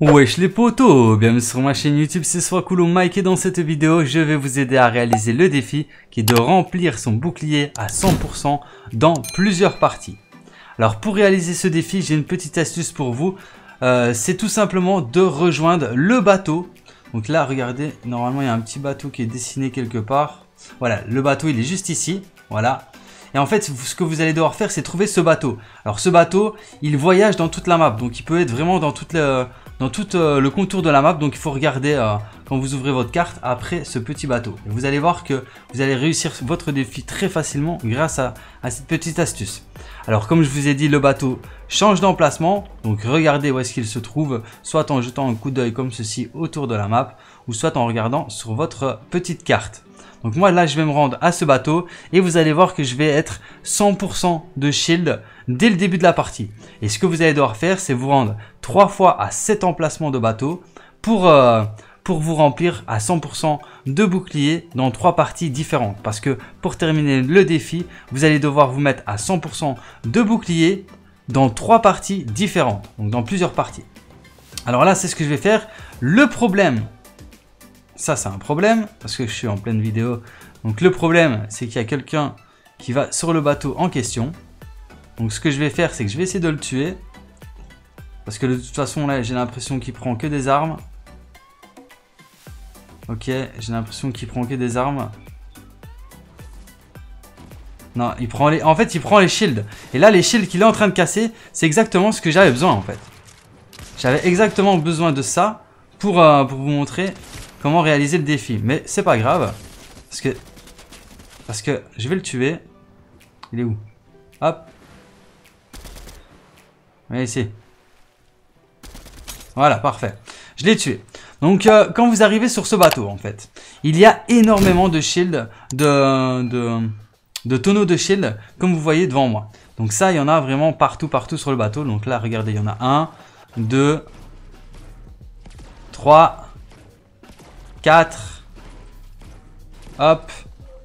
Wesh les potos, bienvenue sur ma chaîne YouTube, c'est Swakulu Mike et dans cette vidéo, je vais vous aider à réaliser le défi qui est de remplir son bouclier à 100% dans plusieurs parties. Alors pour réaliser ce défi, j'ai une petite astuce pour vous, euh, c'est tout simplement de rejoindre le bateau. Donc là, regardez, normalement il y a un petit bateau qui est dessiné quelque part. Voilà, le bateau il est juste ici, voilà. Et en fait, ce que vous allez devoir faire, c'est trouver ce bateau. Alors ce bateau, il voyage dans toute la map, donc il peut être vraiment dans toute le, dans tout euh, le contour de la map. Donc il faut regarder euh, quand vous ouvrez votre carte après ce petit bateau. Vous allez voir que vous allez réussir votre défi très facilement grâce à, cette petite astuce. Alors comme je vous ai dit, le bateau change d'emplacement. Donc regardez où est-ce qu'il se trouve, soit en jetant un coup d'œil comme ceci autour de la map, ou soit en regardant sur votre petite carte. Donc moi là je vais me rendre à ce bateau et vous allez voir que je vais être 100% de shield dès le début de la partie. Et ce que vous allez devoir faire c'est vous rendre 3 fois à cet emplacement de bateau pour, euh, vous remplir à 100% de boucliers dans 3 parties différentes. Parce que pour terminer le défi vous allez devoir vous mettre à 100% de boucliers dans 3 parties différentes. Donc dans plusieurs parties. Alors là c'est ce que je vais faire. Le problème ça, c'est un problème parce que je suis en pleine vidéo. Donc le problème, c'est qu'il y a quelqu'un qui va sur le bateau en question. Donc ce que je vais faire, c'est que je vais essayer de le tuer. Parce que de toute façon, là, j'ai l'impression qu'il prend que des armes. Ok, j'ai l'impression qu'il prend que des armes. Non, il prend les... En fait, il prend les shields. Et là, les shields qu'il est en train de casser, c'est exactement ce que j'avais besoin, en fait. J'avais exactement besoin de ça pour, euh, pour vous montrer comment réaliser le défi. Mais c'est pas grave. Parce que... Parce que je vais le tuer. Il est où? Hop. Ici. Voilà, parfait. Je l'ai tué. Donc, euh, quand vous arrivez sur ce bateau, en fait, il y a énormément de shields, de, de, de tonneaux de shield, comme vous voyez devant moi. Donc ça, il y en a vraiment partout, partout sur le bateau. Donc là, regardez, il y en a un, deux, trois, 4. Hop.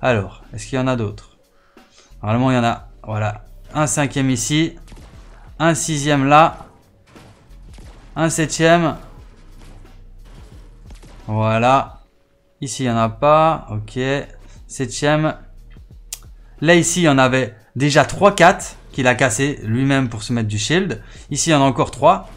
Alors, est-ce qu'il y en a d'autres? Normalement, il y en a, voilà, un cinquième ici, un sixième là, un septième. Voilà. Ici, il n'y en a pas. Ok. Septième. Là, ici, il y en avait déjà 3-4 qu'il a cassé lui-même pour se mettre du shield. Ici, il y en a encore 3.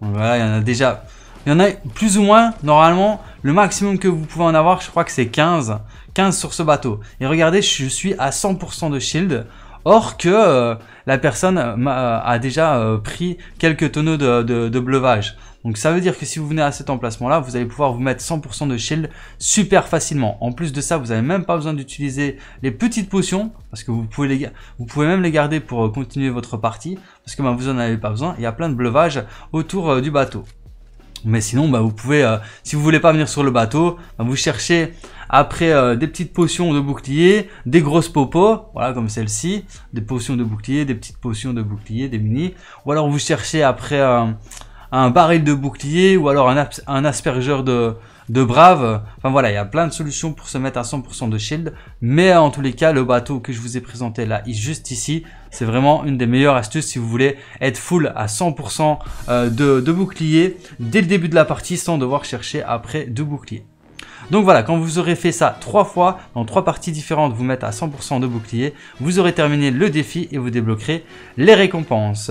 Voilà, il y en a déjà... Il y en a plus ou moins, normalement, le maximum que vous pouvez en avoir, je crois que c'est 15. 15 sur ce bateau. Et regardez, je suis à 100% de shield. Or que euh, la personne euh, a déjà euh, pris quelques tonneaux de, bleuvage. Donc ça veut dire que si vous venez à cet emplacement là, vous allez pouvoir vous mettre 100% de shield super facilement. En plus de ça, vous n'avez même pas besoin d'utiliser les petites potions. Parce que vous pouvez, les, vous pouvez même les garder pour continuer votre partie. Parce que ben, vous n'en avez pas besoin. Il y a plein de bleuvage autour du bateau. Mais sinon, bah, vous pouvez, euh, si vous voulez pas venir sur le bateau, bah, vous cherchez après euh, des petites potions de bouclier, des grosses popos, voilà comme celle-ci, des potions de bouclier, des petites potions de bouclier, des mini, ou alors vous cherchez après euh, un baril de bouclier, ou alors un, un aspergeur de, de Brave. Enfin voilà, il y a plein de solutions pour se mettre à 100% de shield. Mais en tous les cas, le bateau que je vous ai présenté là, juste ici, c'est vraiment une des meilleures astuces si vous voulez être full à 100% euh, de, bouclier dès le début de la partie sans devoir chercher après de bouclier. Donc voilà, quand vous aurez fait ça trois fois, dans trois parties différentes, vous mettez à 100% de bouclier, vous aurez terminé le défi et vous débloquerez les récompenses.